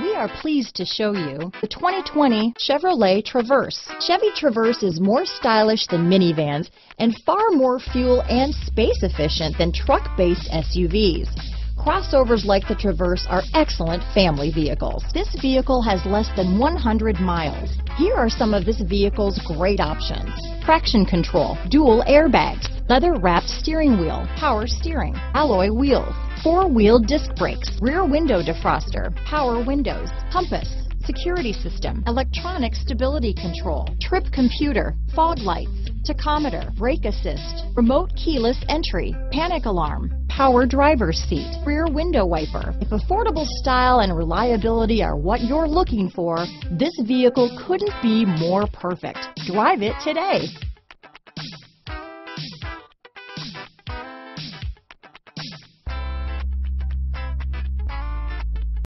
We are pleased to show you the 2020 Chevrolet Traverse. Chevy Traverse is more stylish than minivans and far more fuel and space efficient than truck-based SUVs. Crossovers like the Traverse are excellent family vehicles. This vehicle has less than 100 miles. Here are some of this vehicle's great options. Traction control, dual airbags, leather wrapped steering wheel, power steering, alloy wheels, four-wheel disc brakes, rear window defroster, power windows, compass, security system, electronic stability control, trip computer, fog lights, tachometer, brake assist, remote keyless entry, panic alarm, power driver's seat, rear window wiper. If affordable style and reliability are what you're looking for, this vehicle couldn't be more perfect. Drive it today.